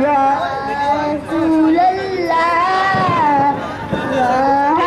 Yeah.